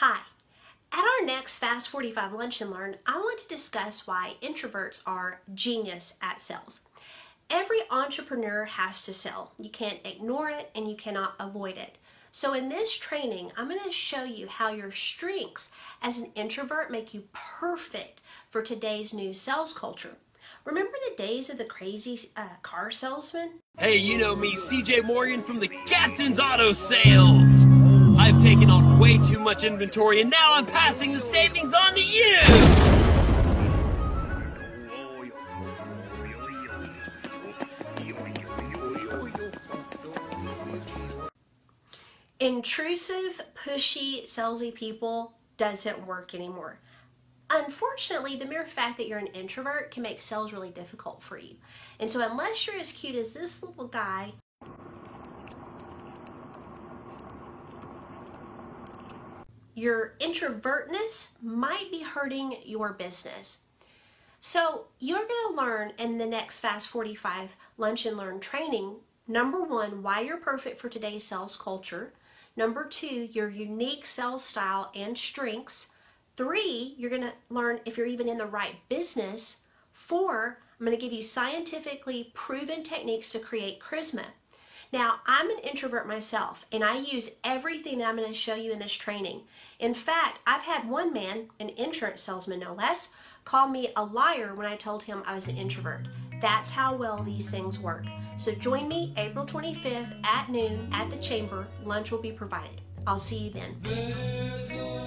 Hi. At our next Fast 45 Lunch and Learn, I want to discuss why introverts are genius at sales. Every entrepreneur has to sell. You can't ignore it and you cannot avoid it. So in this training, I'm going to show you how your strengths as an introvert make you perfect for today's new sales culture. Remember the days of the crazy uh, car salesman? Hey, you know me, CJ Morgan from the Captain's Auto Sales. Way too much inventory and now I'm passing the savings on to you! Intrusive, pushy, salesy people doesn't work anymore. Unfortunately, the mere fact that you're an introvert can make sales really difficult for you. And so unless you're as cute as this little guy, your introvertness might be hurting your business. So you're going to learn in the next Fast 45 Lunch and Learn training, number one, why you're perfect for today's sales culture. Number two, your unique sales style and strengths. Three, you're going to learn if you're even in the right business. Four, I'm going to give you scientifically proven techniques to create charisma. Now, I'm an introvert myself, and I use everything that I'm going to show you in this training. In fact, I've had one man, an insurance salesman no less, call me a liar when I told him I was an introvert. That's how well these things work. So join me April 25th at noon at the chamber. Lunch will be provided. I'll see you then.